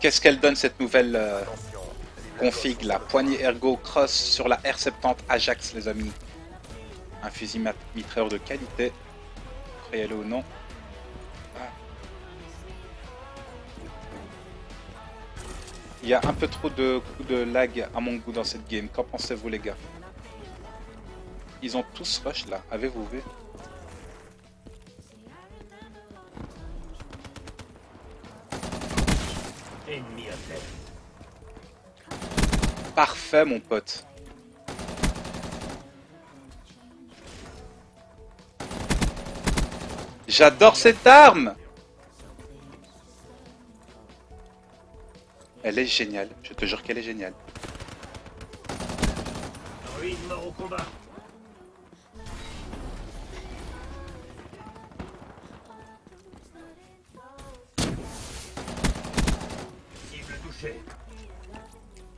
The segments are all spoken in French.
Qu'est-ce qu'elle donne cette nouvelle euh, config là? Poignée ergo cross sur la R70 Ajax les amis. Un fusil mitrailleur de qualité. Croyez-le ou non? Ah. Il y a un peu trop de coups de lag à mon goût dans cette game. Qu'en pensez-vous les gars? Ils ont tous rush là, avez-vous vu? Ennemi à terre. Parfait mon pote. J'adore cette arme Elle est géniale, je te jure qu'elle est géniale. Ruine mort au combat.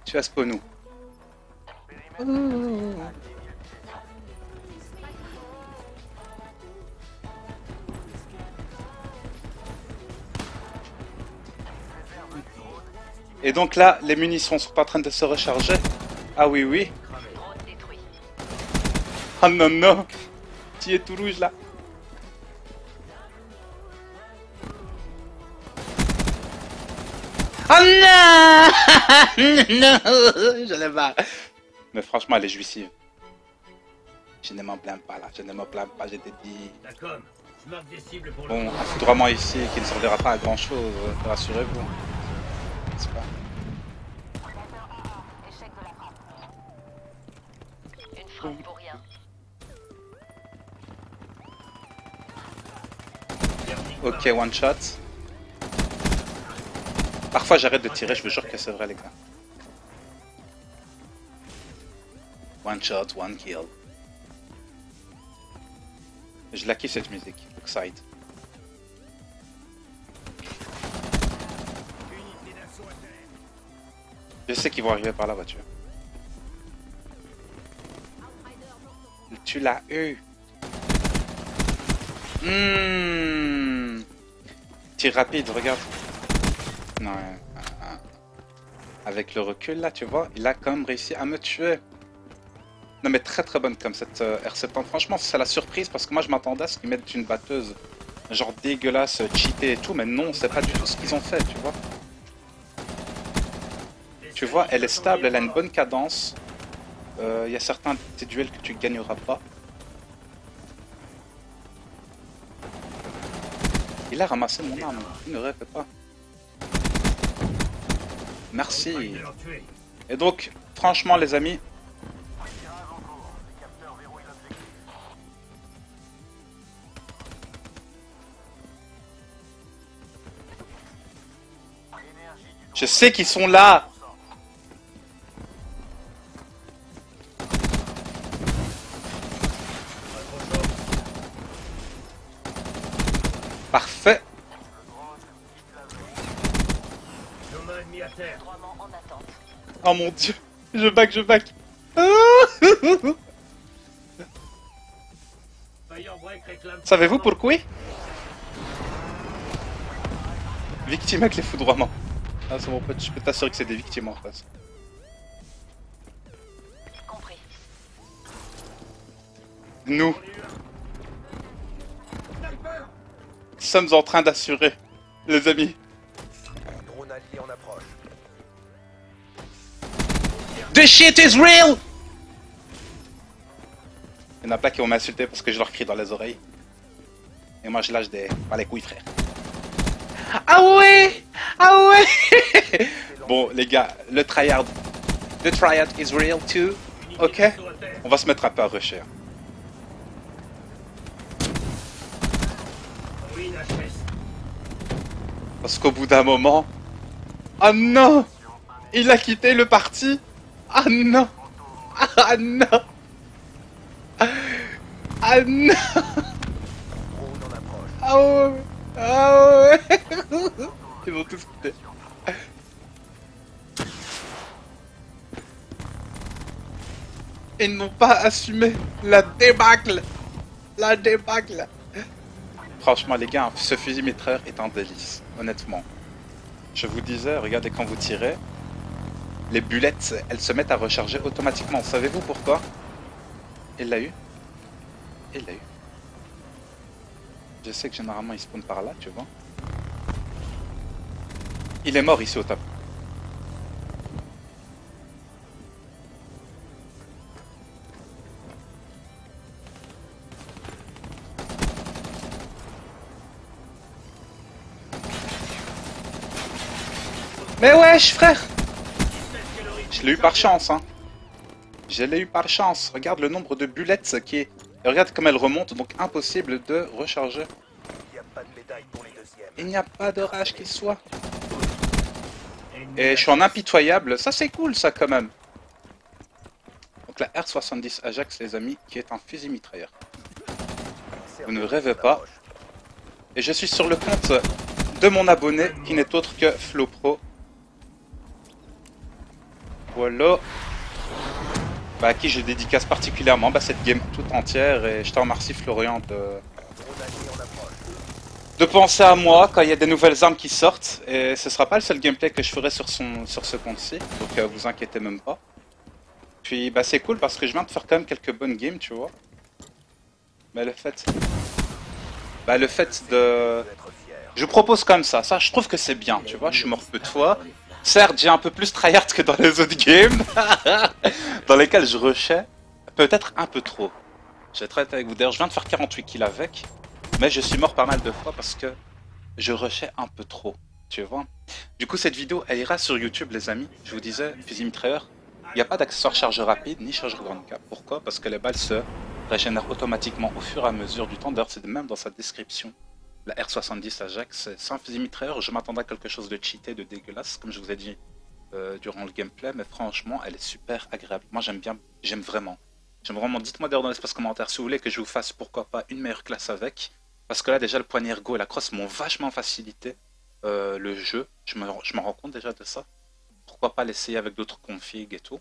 Tu as spawnou. Et donc là, les munitions sont pas en train de se recharger Ah oui, oui. Ah non, non Tu es tout rouge là Oh non Non Je l'ai pas Mais franchement, elle est jouissive. Je ne m'en plains pas là, je ne m'en plains pas, j'ai dit. D'accord. Je cibles pour Bon, un foudroiement ici qui ne servira pas à grand chose, rassurez-vous. N'est-ce pas Échec de la frappe. Une frappe pour rien. Ok, one shot. Parfois j'arrête de tirer, je vous jure que c'est vrai les gars. One shot, one kill. Je la kiffe cette musique, Oxide. Je sais qu'ils vont arriver par la voiture. Tu l'as eu. Mmh. Tir rapide, regarde. Non, euh, euh, avec le recul là, tu vois, il a quand même réussi à me tuer. Non mais très très bonne comme cette euh, R70. Franchement, c'est la surprise parce que moi je m'attendais à ce qu'ils mettent une batteuse genre dégueulasse, cheatée et tout, mais non, c'est pas du tout ce qu'ils ont fait, tu vois. Tu vois, elle est stable, elle a une bonne cadence. Euh, Il y a certains de tes duels que tu gagneras pas. Il a ramassé mon arme, il ne rêve pas. Merci. Et donc, franchement les amis, je sais qu'ils sont là. Oh mon dieu, je back, je back. Savez-vous pourquoi? Victime avec les foudroiements. Ah, c'est mon pote, je peux t'assurer que c'est des victimes en face. Compris. Nous sommes en train d'assurer, les amis. Drone allié en approche. The shit is real Il y en a plein qui vont m'insulter parce que je leur crie dans les oreilles. Et moi je lâche des... Pas les couilles frère. Ah ouais Ah ouais Bon les gars, le tryhard. The tryhard is real too. Ok? On va se mettre un peu à rusher. hein. Parce qu'au bout d'un moment... Ah non Il a quitté le parti Ah non Ah non Ah non. Ah ouais Ah ouais Ils vont tous quitter. Ils n'ont pas assumé la débâcle La débâcle Franchement les gars, ce fusil mitrailleur est un délice, honnêtement. Je vous disais, regardez quand vous tirez, les bullets, elles se mettent à recharger automatiquement. Savez-vous pourquoi? Il l'a eu. Il l'a eu. Je sais que généralement il spawn par là, tu vois. Il est mort ici au top. Mais wesh frère Je l'ai eu par chance hein. Je l'ai eu par chance. Regarde le nombre de bullets qui est... Regarde comme elle remonte, donc impossible de recharger. Il n'y a pas de rage qu'il soit. Et je suis en impitoyable. Ça c'est cool ça quand même. Donc la R70 Ajax les amis, qui est un fusil mitrailleur. Vous ne rêvez pas. Et je suis sur le compte de mon abonné, qui n'est autre que FlowPro. Voilà. Bah, à qui je dédicace particulièrement bah, cette game toute entière. Et je te remercie Florian de, penser à moi quand il y a des nouvelles armes qui sortent. Et ce sera pas le seul gameplay que je ferai sur, son, sur ce compte-ci. Donc euh, vous inquiétez même pas. Puis bah, c'est cool parce que je viens de faire quand même quelques bonnes games, tu vois. Mais le fait... Bah le fait de... Je propose comme ça, ça je trouve que c'est bien, tu vois, je suis mort peu de fois. Certes, j'ai un peu plus tryhard que dans les autres games, dans lesquels je rushais, peut-être un peu trop. Je honnête avec vous, d'ailleurs je viens de faire 48 kills avec, mais je suis mort pas mal de fois parce que je rushais un peu trop, tu vois. Du coup cette vidéo, elle ira sur YouTube les amis, je vous disais, fusil mitrailleur, il n'y a pas d'accessoire chargeur rapide ni chargeur grande cap. Pourquoi? Parce que les balles se régénèrent automatiquement au fur et à mesure du temps, d'ailleurs c'est même dans sa description la R70 Ajax, un fusil mitrailleur. Je m'attendais à quelque chose de cheaté, de dégueulasse, comme je vous ai dit euh, durant le gameplay, mais franchement, elle est super agréable. Moi, j'aime bien, j'aime vraiment. J'aime vraiment. Dites-moi d'ailleurs dans l'espace commentaire si vous voulez que je vous fasse pourquoi pas une meilleure classe avec, parce que là déjà le poignet ergo et la crosse m'ont vachement facilité euh, le jeu. Je me, je me rends compte déjà de ça. Pourquoi pas l'essayer avec d'autres configs et tout.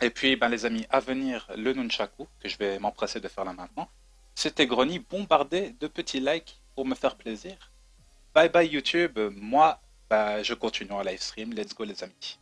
Et puis, ben, les amis, à venir, le Nunchaku, que je vais m'empresser de faire là maintenant. C'était Grony, bombardé de petits likes pour me faire plaisir. Bye bye YouTube, moi, bah, je continue en live stream. Let's go les amis.